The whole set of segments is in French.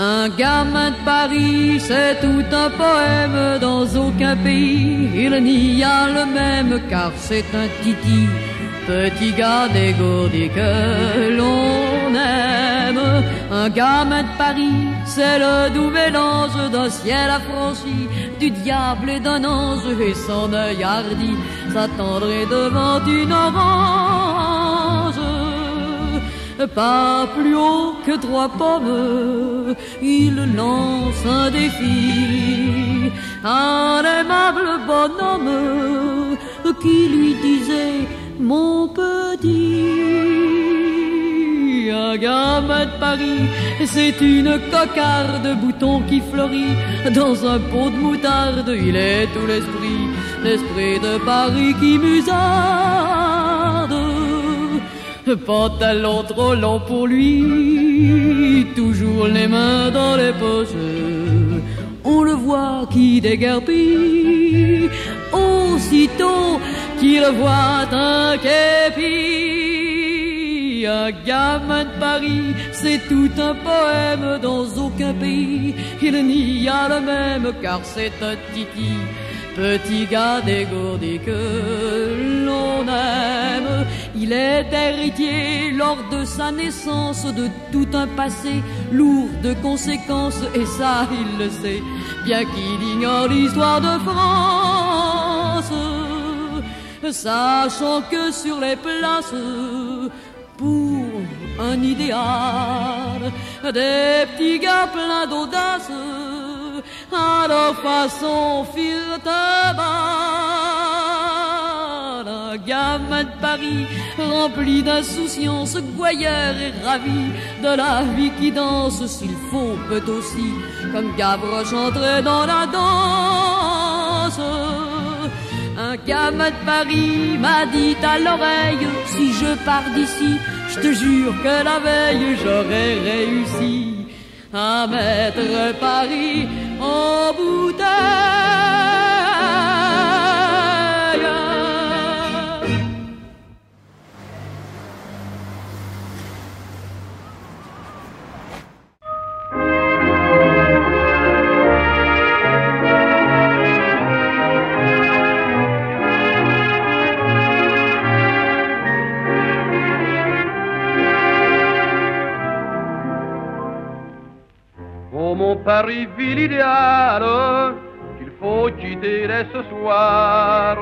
Un gamin de Paris, c'est tout un poème dans aucun pays. Il n'y a le même car c'est un titi, petit gars dégourdi que l'on aime. Un gamin de Paris, c'est le doux mélange d'un ciel affranchi, du diable et d'un ange et son œil hardi s'attendrait devant une orange pas plus haut que trois pommes, il lance un défi. Un aimable bonhomme qui lui disait mon petit. Un gamin de Paris, c'est une cocarde bouton qui fleurit dans un pot de moutarde. Il est tout l'esprit, l'esprit de Paris qui musarde pantalon trop long pour lui, toujours les mains dans les poches. On le voit qui déguerpit, aussitôt qu'il voit un képi. Un gamin de Paris, c'est tout un poème dans aucun pays. Il n'y a le même car c'est un titi petit gars dégourdi que l'on aime. Il est héritier lors de sa naissance de tout un passé lourd de conséquences, et ça il le sait, bien qu'il ignore l'histoire de France. Sachant que sur les places, pour un idéal, des petits gars pleins d'audace, à leur façon firent gamin de Paris rempli d'insouciance, gouailleur et ravi de la vie qui danse, s'il faut peut aussi, comme Gavroche entrer dans la danse. Un gamin de Paris m'a dit à l'oreille, si je pars d'ici, je te jure que la veille j'aurais réussi à mettre Paris en bouteille. Paris, ville idéale, qu'il faut quitter dès ce soir.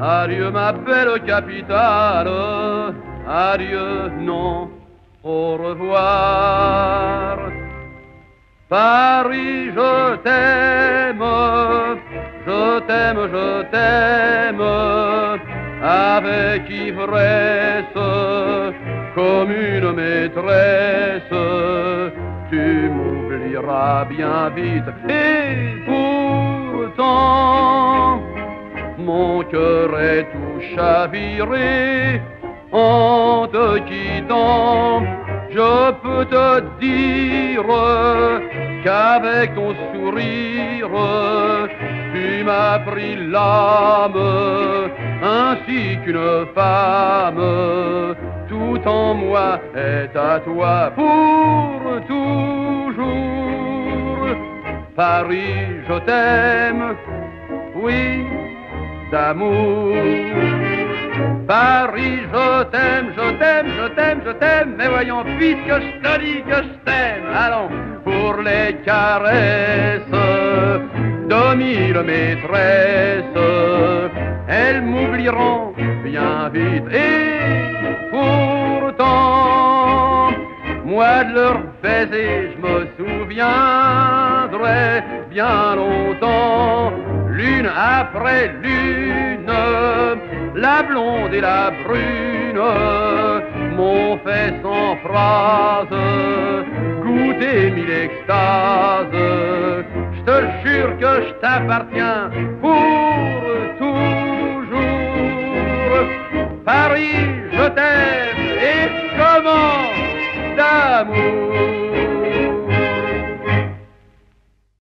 Adieu ma belle capitale, adieu, non, au revoir. Paris, je t'aime, je t'aime, je t'aime, avec ivresse, comme une maîtresse tu m'oublieras bien vite. Et pourtant, mon cœur est tout chaviré en te quittant. Je peux te dire qu'avec ton sourire, tu m'as pris l'âme ainsi qu'une femme tout en moi est à toi pour Paris, je t'aime, oui, d'amour. Paris, je t'aime, je t'aime, je t'aime, je t'aime, mais voyons, puisque je te dis que je t'aime, allons, pour les caresses. De mille maîtresses, elles m'oublieront bien vite. Et moi de leur baiser, je me souviendrai bien longtemps, l'une après l'une, la blonde et la brune m'ont fait sans phrase goûter mille extases. Je te jure que je t'appartiens pour